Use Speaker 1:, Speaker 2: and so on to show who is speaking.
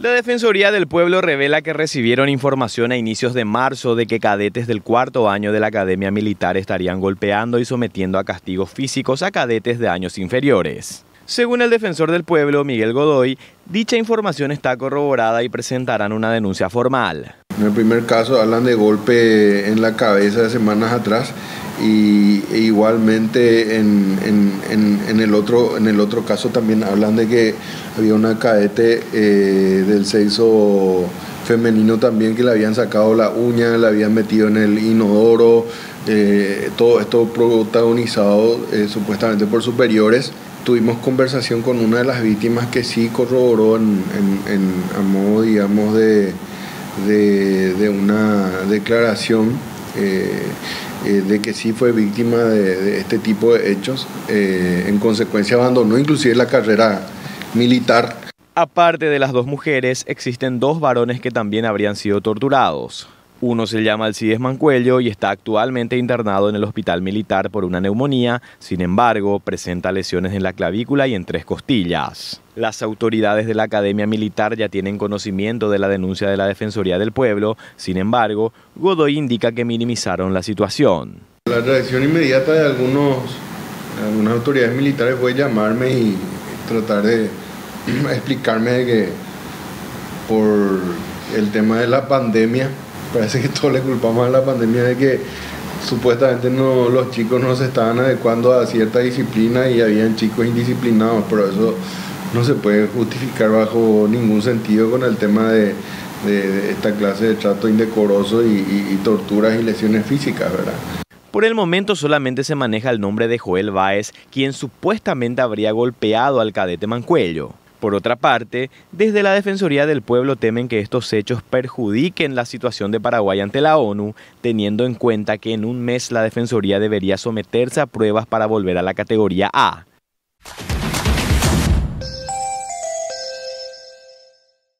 Speaker 1: La Defensoría del Pueblo revela que recibieron información a inicios de marzo de que cadetes del cuarto año de la Academia Militar estarían golpeando y sometiendo a castigos físicos a cadetes de años inferiores. Según el defensor del pueblo, Miguel Godoy, dicha información está corroborada y presentarán una denuncia formal.
Speaker 2: En el primer caso hablan de golpe en la cabeza de semanas atrás y e igualmente en, el otro, en el otro caso también hablan de que había una cadete eh, del sexo femenino también que le habían sacado la uña, la habían metido en el inodoro, eh, todo esto protagonizado eh, supuestamente por superiores. Tuvimos conversación con una de las víctimas que sí corroboró en, a modo, digamos, de, de, una declaración eh, de que sí fue víctima de, este tipo de hechos. Eh, en consecuencia abandonó inclusive la carrera militar.
Speaker 1: Aparte de las dos mujeres, existen dos varones que también habrían sido torturados. Uno se llama Alcides Mancuello y está actualmente internado en el hospital militar por una neumonía, sin embargo, presenta lesiones en la clavícula y en tres costillas. Las autoridades de la Academia Militar ya tienen conocimiento de la denuncia de la Defensoría del Pueblo, sin embargo, Godoy indica que minimizaron la situación.
Speaker 2: La reacción inmediata de algunos, algunas autoridades militares fue llamarme y tratar de explicarme que por el tema de la pandemia, parece que todos le culpamos a la pandemia de que supuestamente no, los chicos no se estaban adecuando a cierta disciplina y habían chicos indisciplinados, pero eso no se puede justificar bajo ningún sentido con el tema de, esta clase de trato indecoroso y, y, torturas y lesiones físicas, ¿verdad?
Speaker 1: Por el momento solamente se maneja el nombre de Joel Báez, quien supuestamente habría golpeado al cadete Mancuello. Por otra parte, desde la Defensoría del Pueblo temen que estos hechos perjudiquen la situación de Paraguay ante la ONU, teniendo en cuenta que en un mes la Defensoría debería someterse a pruebas para volver a la categoría A.